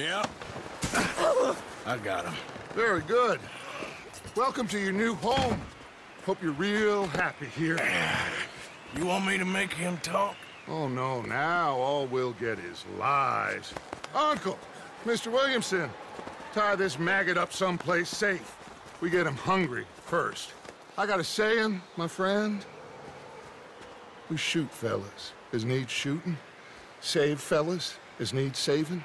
Yeah. I got him. Very good. Welcome to your new home. Hope you're real happy here. You want me to make him talk? Oh, no, now all we'll get is lies. Uncle, Mr. Williamson, tie this maggot up someplace safe. We get him hungry first. I got a saying, my friend. We shoot fellas as need shooting, save fellas as need saving,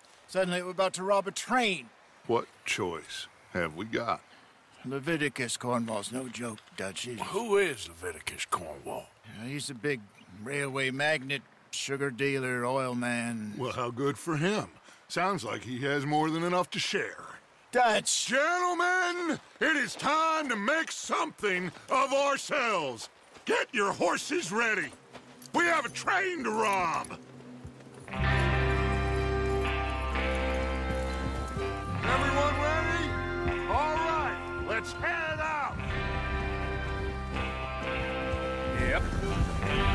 suddenly we're about to rob a train. What choice have we got? Leviticus Cornwall's no joke, Dutch. He- Who is Leviticus Cornwall? you know, he's a big railway magnate, sugar dealer, oil man. Well, how good for him. Sounds like he has more than enough to share. Dutch! Gentlemen, it is time to make something of ourselves. Get your horses ready. We have a train to rob. Let's head out. Yep.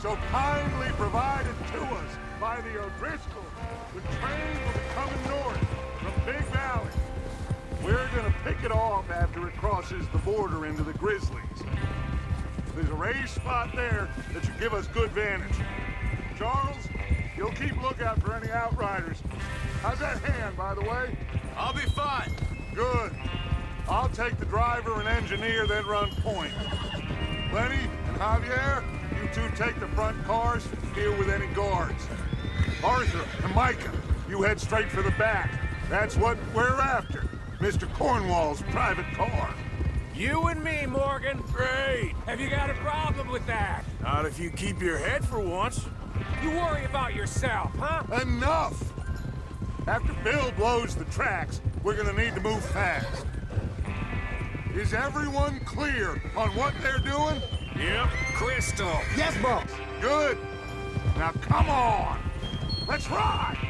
So kindly provided to us by the O'Driscolls, the train will be coming north from Big Valley. We're gonna pick it off after it crosses the border into the Grizzlies. There's a raised spot there that should give us good vantage. Charles, you'll keep lookout for any outriders. How's that hand, by the way? I'll be fine. Good. I'll take the driver and engineer, then run point. Lenny and Javier, two take the front cars, deal with any guards. Arthur and Micah, you head straight for the back. That's what we're after. Mr. Cornwall's private car. You and me, Morgan. Great. Have you got a problem with that? Not if you keep your head for once. You worry about yourself, huh? Enough! After Bill blows the tracks, we're gonna need to move fast. Is everyone clear on what they're doing? Yep. Crystal. Yes, boss. Good. Now come on. Let's ride.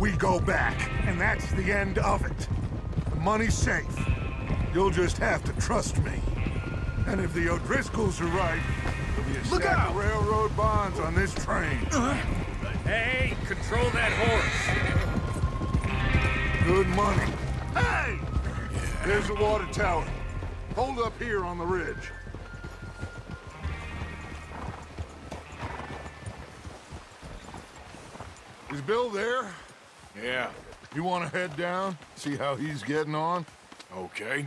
we go back, and that's the end of it. The money's safe. You'll just have to trust me. And if the O'Driscolls are right, there'll be a Look stack out! of railroad bonds on this train. Uh-huh. Hey, control that horse. Good money. Hey! There's the water tower. Hold up here on the ridge. Is Bill there? Yeah. You want to head down? See how he's getting on? Okay.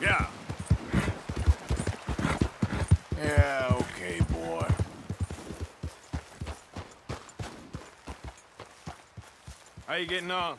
Yeah. Yeah, okay, boy. How you getting on?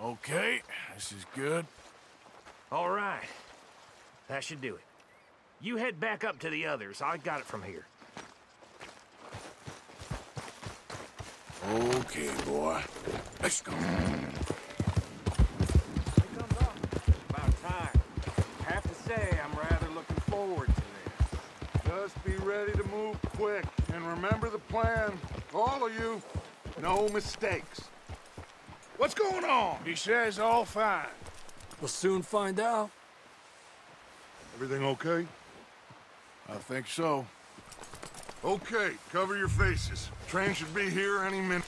Okay, this is good. All right. That should do it. You head back up to the others. I got it from here. Okay, boy. Let's go. About time. Have to say, I'm rather looking forward to this. Just be ready to move quick. And remember the plan. All of you. No mistakes. What's going on? He says all fine. We'll soon find out. Everything okay? I think so. Okay, cover your faces. Train should be here any minute.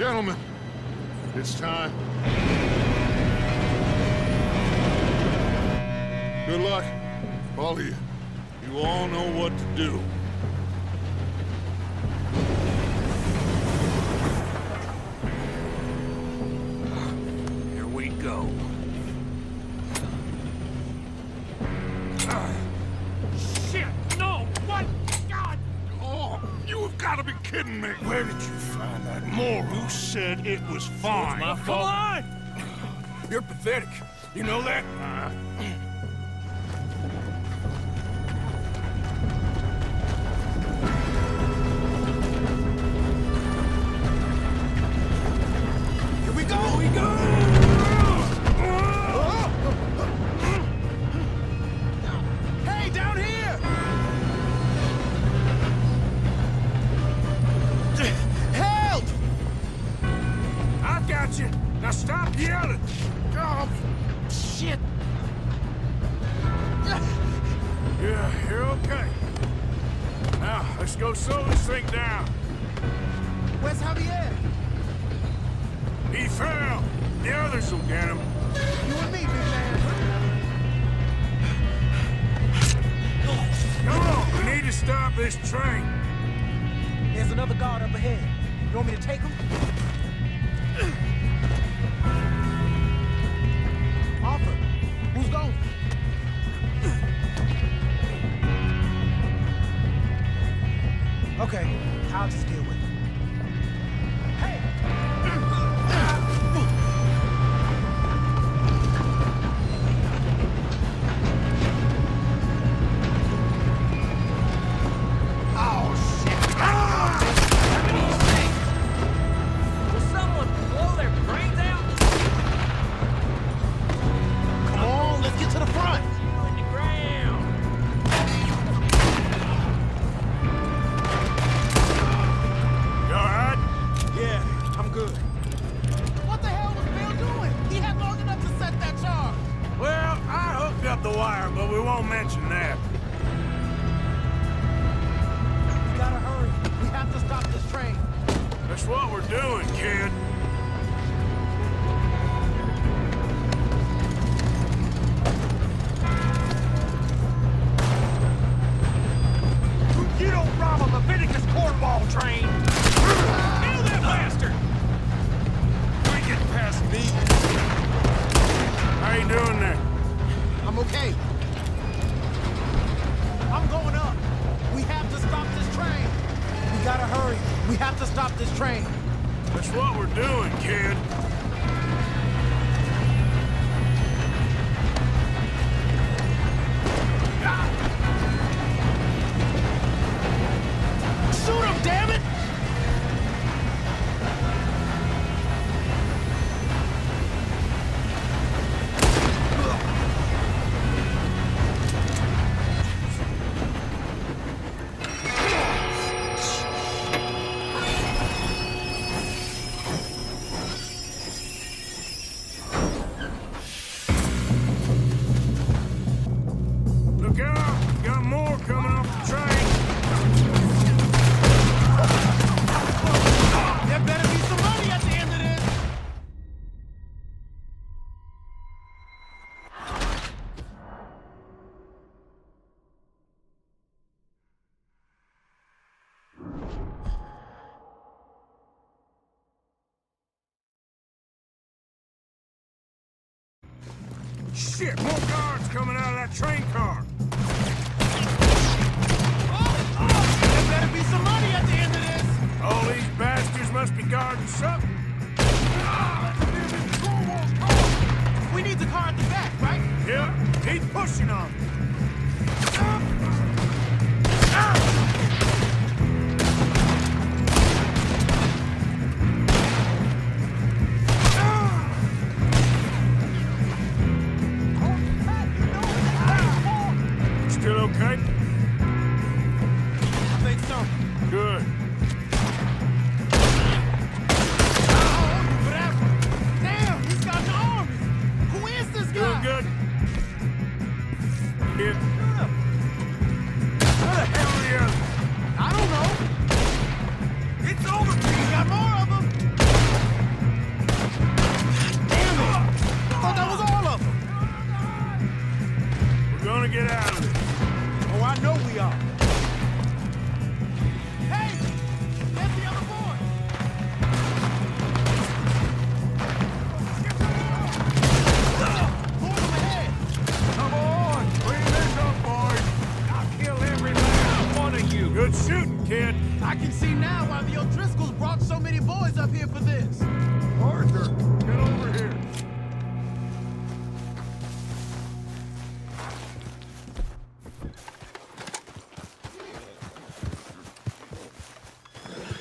Gentlemen, it's time. Good luck, all of you. You all know what to do. Fine? Okay, I'll just deal with it. Train car. Kid. I can see now why the O'Driscolls brought so many boys up here for this. Arthur, get over here.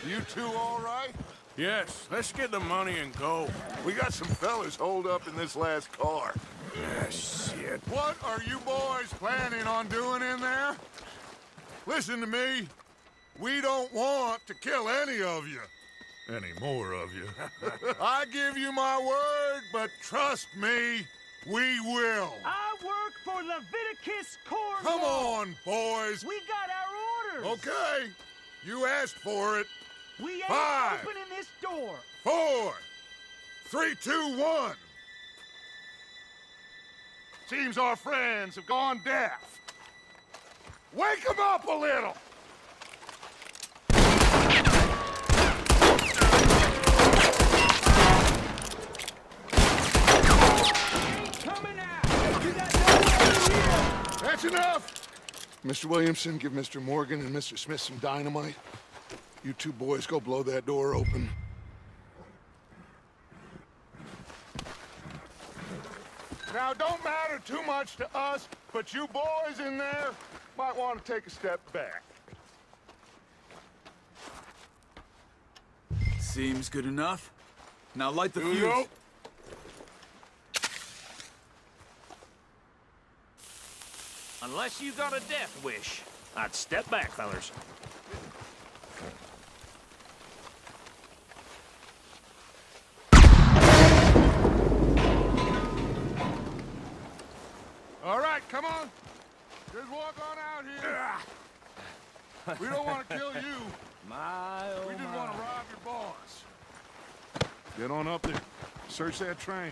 You two all right? Yes, let's get the money and go. We got some fellas holed up in this last car. Ah, shit. What are you boys planning on doing in there? Listen to me. We don't want to kill any of you. Any more of you. I give you my word, but trust me, we will. I work for Leviticus Corps. Come on, boys. We got our orders. Okay. You asked for it. We ain't Five. opening this door. Four, three, two, one. Seems our friends have gone deaf. Wake them up a little. Coming out. You got nowhere here. That's enough. Mr. Williamson, give Mr. Morgan and Mr. Smith some dynamite. You two boys go blow that door open. Now, don't matter too much to us, but you boys in there might want to take a step back. Seems good enough. Now light the Here fuse. Unless you got a death wish, I'd step back, fellers. All right, come on. Just walk on out here. We don't want to kill you. My, oh We just want to rob your boss. Get on up there. Search that train.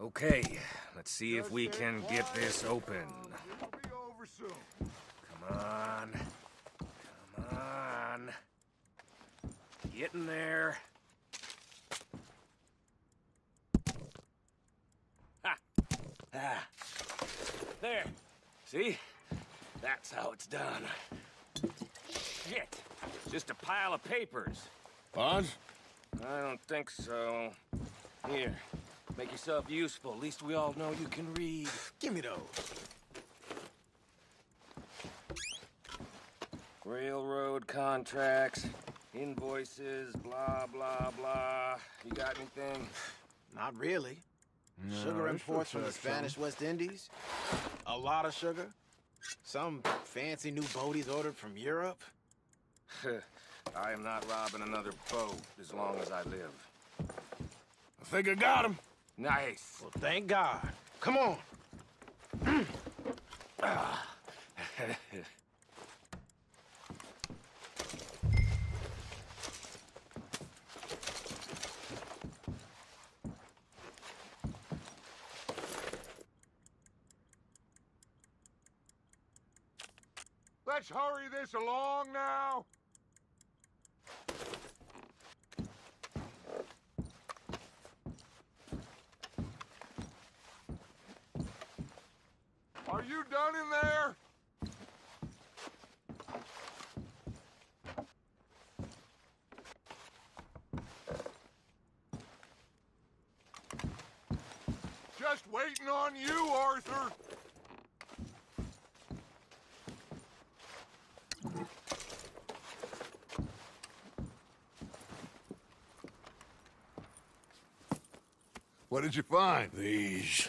Okay, let's see if we can get this open. It'll be over soon. Come on. Come on. Get in there. Ha! Ah. There. See? That's how it's done. Shit. Just a pile of papers. Bonds? I don't think so. Here. Make yourself useful. At least we all know you can read. Give me those. Railroad contracts, invoices, blah, blah, blah. You got anything? Not really. sugar imports from the looks Spanish West Indies. A lot of sugar. Some fancy new boat he's ordered from Europe? I am not robbing another boat as long as I live. I think I got him. Nice. Well, thank God. Come on. Let's hurry this along now. Are you done in there? Just waiting on you, Arthur. What did you find? These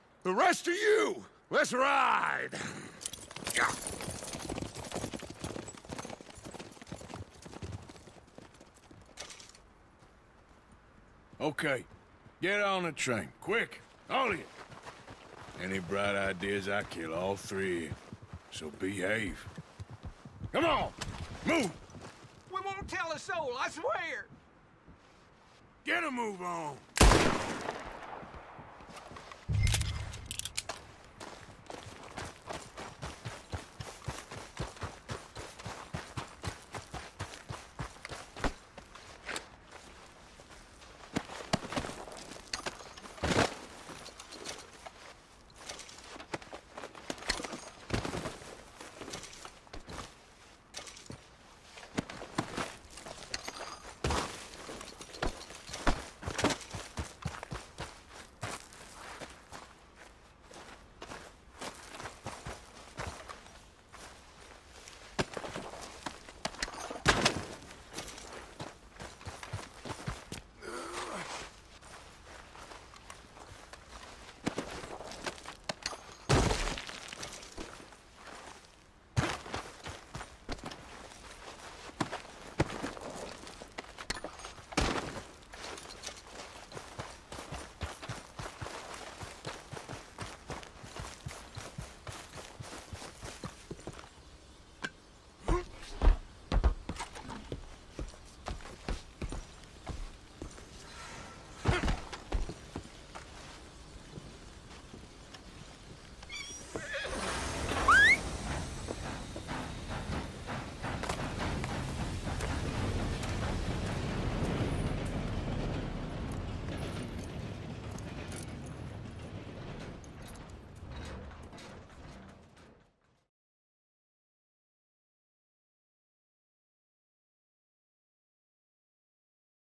The rest of you, let's ride! Okay. Get on the train. Quick. All of you. Any bright ideas, I kill all three. So behave. Come on! Move! We won't tell a soul, I swear. Get a move on!